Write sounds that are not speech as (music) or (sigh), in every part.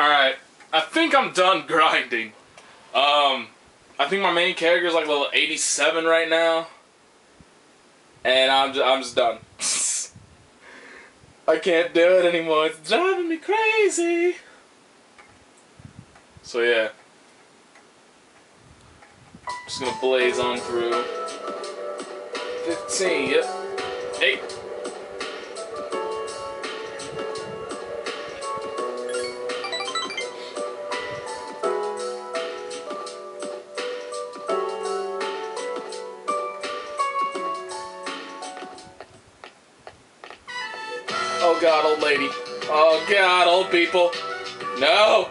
Alright. I think I'm done (laughs) grinding. Um, I think my main character is like level 87 right now. And I'm just, I'm just done. (laughs) I can't do it anymore. It's driving me crazy. So yeah. I'm just gonna blaze on through. 15, yep. 8. God, old lady. Oh god, old people. No!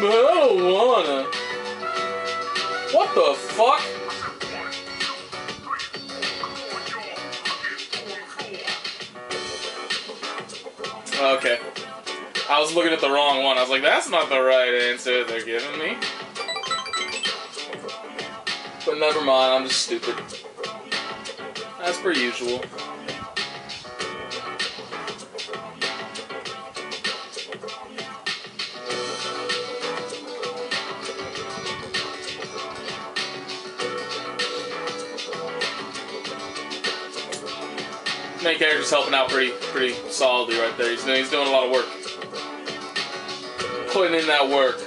Wanna. What the fuck? Okay. I was looking at the wrong one. I was like, that's not the right answer they're giving me. But never mind, I'm just stupid. As per usual. Main character's helping out pretty pretty solidly right there. He's doing, he's doing a lot of work. Putting in that work.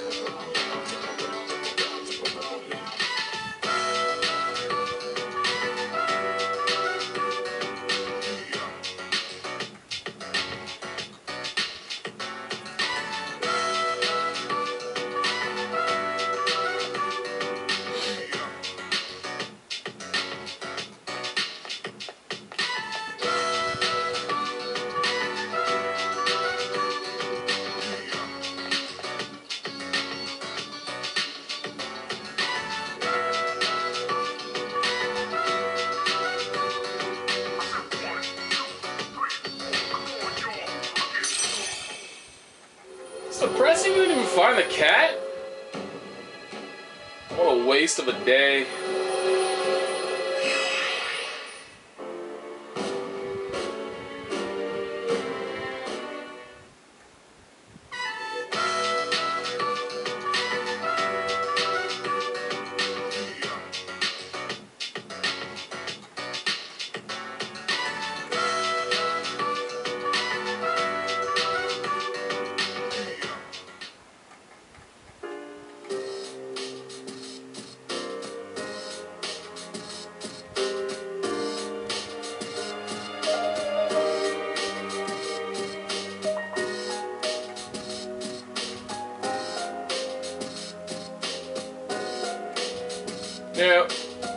Find the cat. What a waste of a day. Yeah,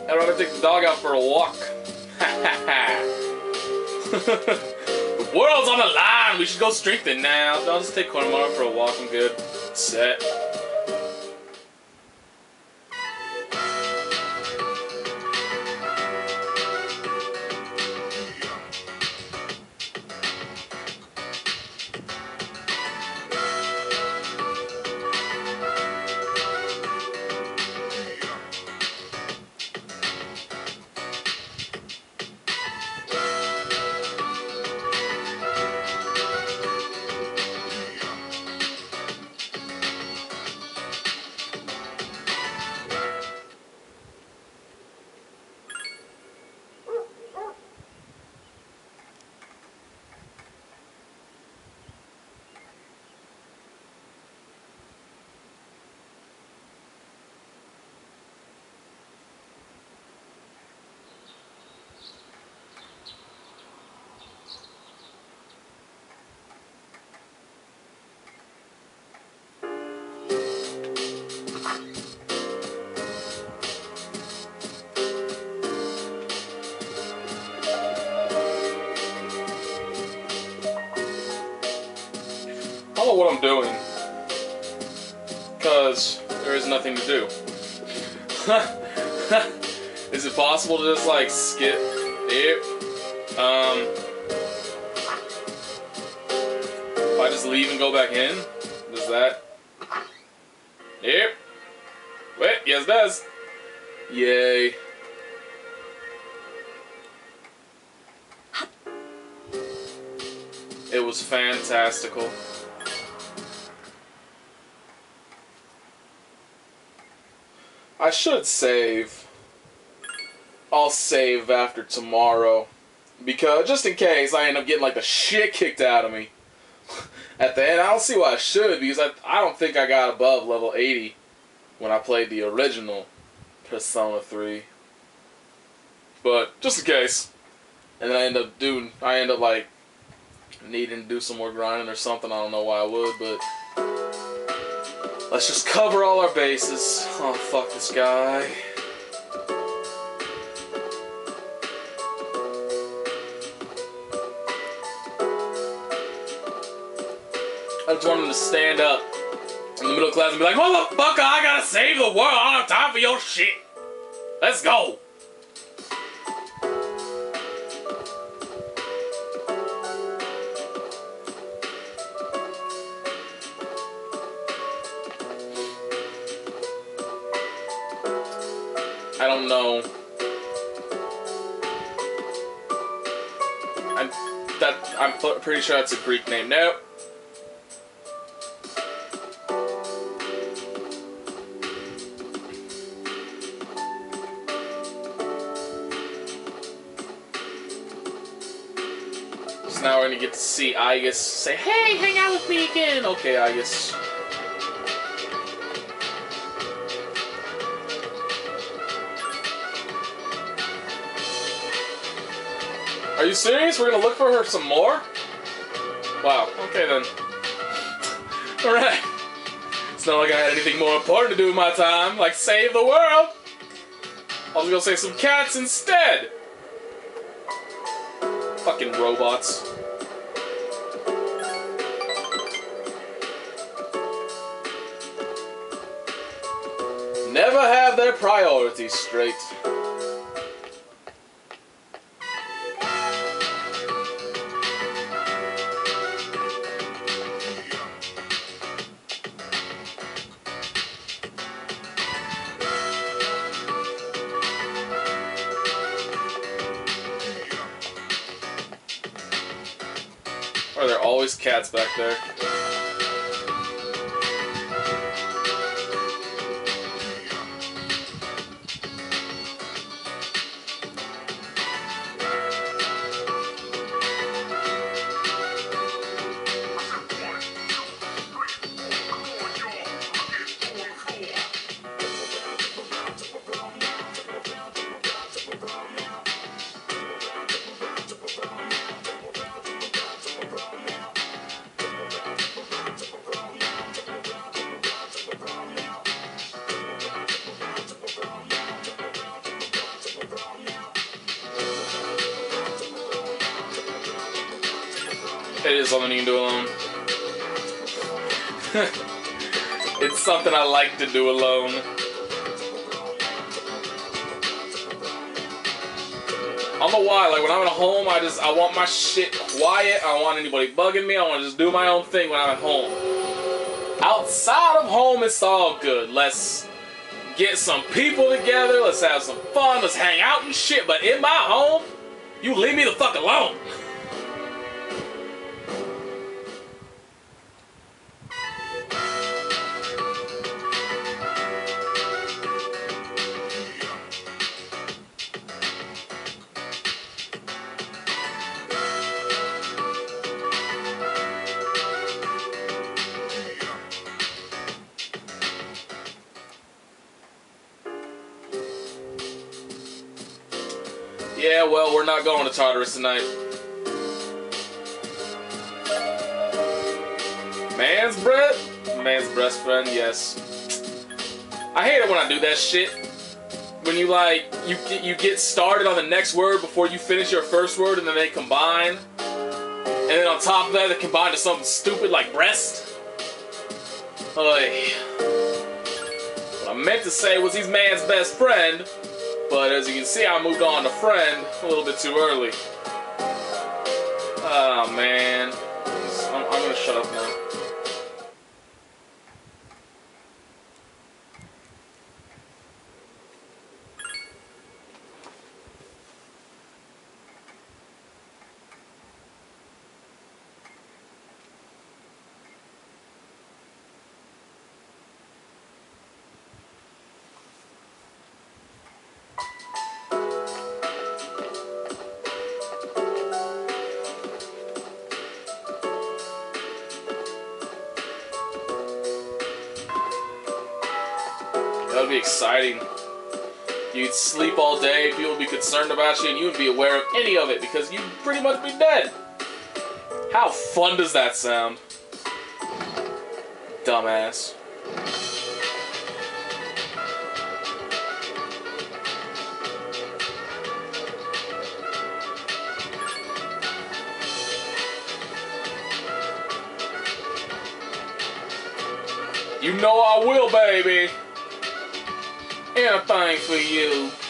I'd rather take the dog out for a walk. (laughs) the world's on the line. We should go strengthen now. I'll just take Koromaru for a walk. I'm good. Set. I'm doing. Because there is nothing to do. (laughs) Is it possible to just like skip it? Um, if I just leave and go back in, does that? Yep. Wait, yes, it does. Yay. It was fantastical. I should save. I'll save after tomorrow. Because, just in case I end up getting like the shit kicked out of me. (laughs) At the end, I don't see why I should, because I, I don't think I got above level 80 when I played the original Persona 3. But, just in case. And then I end up doing, I end up like needing to do some more grinding or something. I don't know why I would, but let's just cover all our bases. Oh, fuck this guy. I just want him to stand up in the middle class and be like, Motherfucker, I gotta save the world. I don't have time for your shit. Let's go. Don't know. I'm that I'm pretty sure that's a Greek name. Nope. So now we're gonna get to see Aigis say, "Hey, hang out with me again." Okay, Aigis. Are you serious? We're gonna look for her some more? Wow. Okay then. (laughs) All right. It's not like I had anything more important to do with my time, like save the world. I was gonna say some cats instead. Fucking robots. Never have their priorities straight. Back there? Something you can do alone. (laughs) it's something I like to do alone. I don't know why, like when I'm at home, I just, I want my shit quiet. I don't want anybody bugging me. I want to just do my own thing when I'm at home. Outside of home, it's all good. Let's get some people together. Let's have some fun. Let's hang out and shit. But in my home, you leave me the fuck alone. (laughs) Yeah, well, we're not going to Tartarus tonight. Man's breath? Man's best friend, yes. I hate it when I do that shit. When you like, you you get started on the next word before you finish your first word and then they combine. And then on top of that, they combine to something stupid like breast. Oy. What I meant to say was he's man's best friend, but as you can see, I moved on to friend a little bit too early. Oh man, I'm, I'm gonna shut up now. Be exciting. You'd sleep all day, people would be concerned about you, and you would be aware of any of it because you'd pretty much be dead. How fun does that sound? Dumbass. You know I will, baby. Anything for you.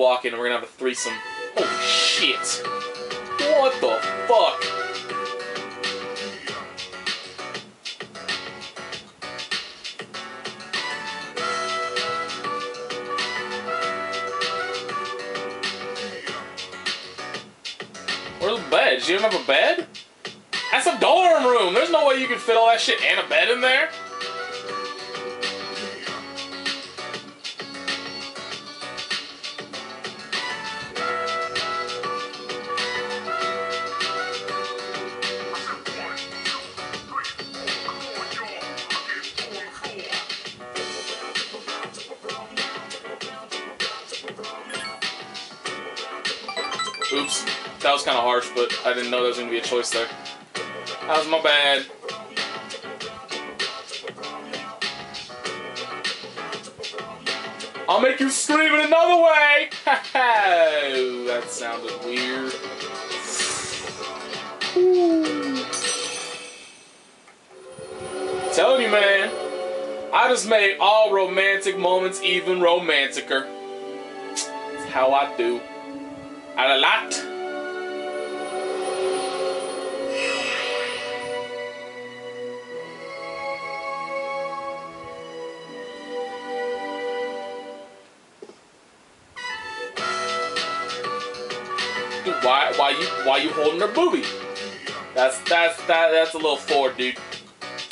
Walk in and we're gonna have a threesome. Holy shit. What the fuck? Where's the bed? You don't have a bed? That's a dorm room. There's no way you can fit all that shit and a bed in there. Oops. That was kind of harsh, but I didn't know there was going to be a choice there. That was my bad. I'll make you scream in another way! (laughs) That sounded weird. Telling you, man. I just made all romantic moments even romanticer. That's how I do. I lot. Dude, why why you why you holding her booby? That's that's that that's a little forward, dude.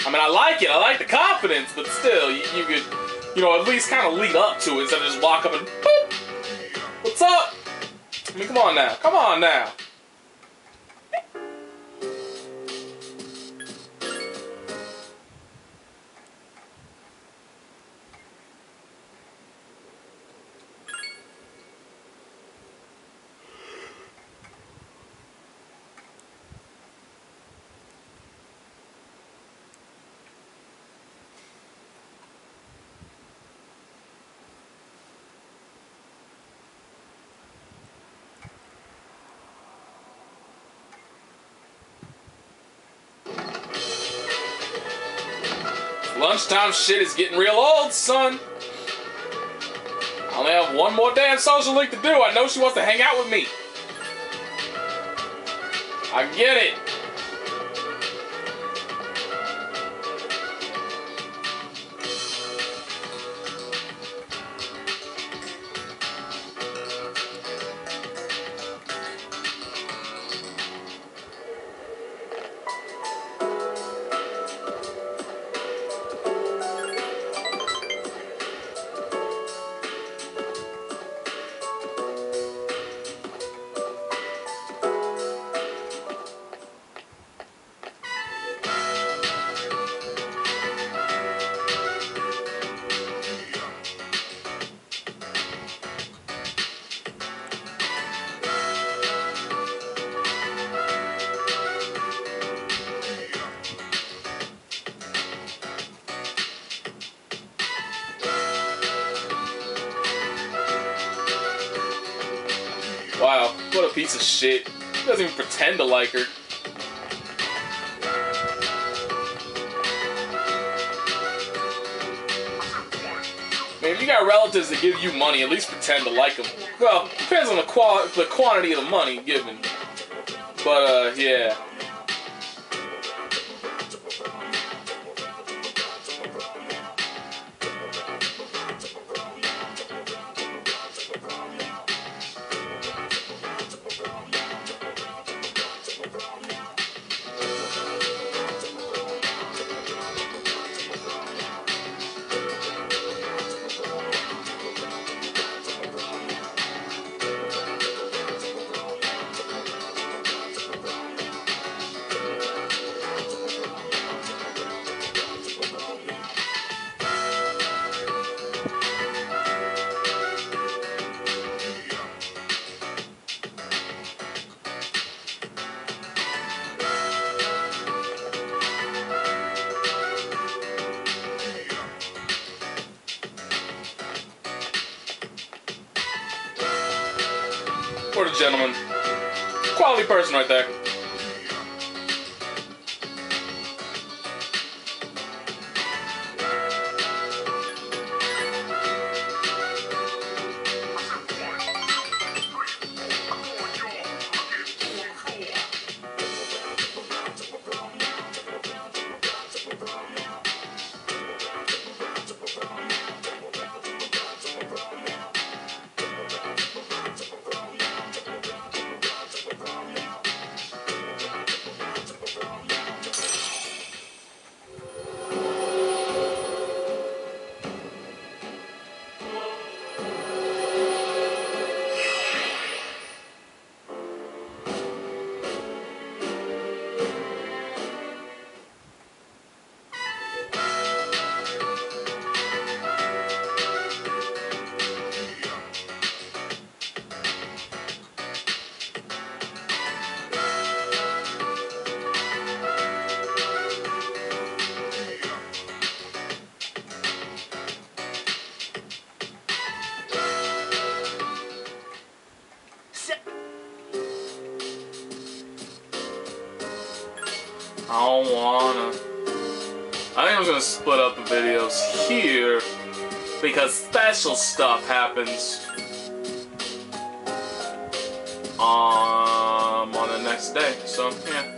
I mean, I like it. I like the confidence, but still, you, you could, you know, at least kind of lead up to it instead of just walk up and? Mean, come on now. Come on now. Lunchtime shit is getting real old, son. I only have one more damn social link to do. I know she wants to hang out with me. I get it. Wow, what a piece of shit. He doesn't even pretend to like her. I mean, if you got relatives that give you money, at least pretend to like them. Well, depends on the qual the quantity of the money given. But uh, yeah. What a gentleman. Quality person right there. Wanna. I think I'm gonna split up the videos here because special stuff happens um on the next day. So yeah.